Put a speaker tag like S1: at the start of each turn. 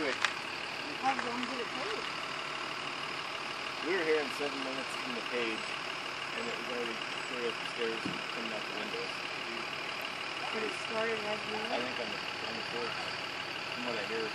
S1: quick.
S2: How long did it take?
S1: We were here in seven minutes from the page, and it was already three upstairs.
S2: But it started right
S1: I think on the on the fourth, from what I hear.